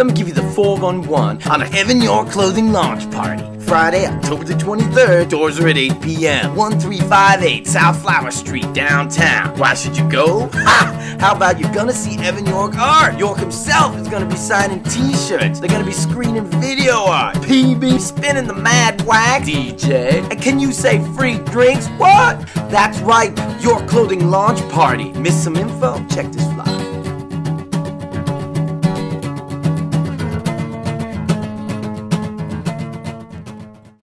Let me give you the 411 on a Evan York clothing launch party. Friday, October the 23rd, doors are at 8 p.m. 1358 South Flower Street, downtown. Why should you go? Ha! How about you're gonna see Evan York art? York himself is gonna be signing t-shirts. They're gonna be screening video art. PB spinning the mad wax. DJ. And can you say free drinks? What? That's right, York Clothing Launch Party. Miss some info? Check this flyer.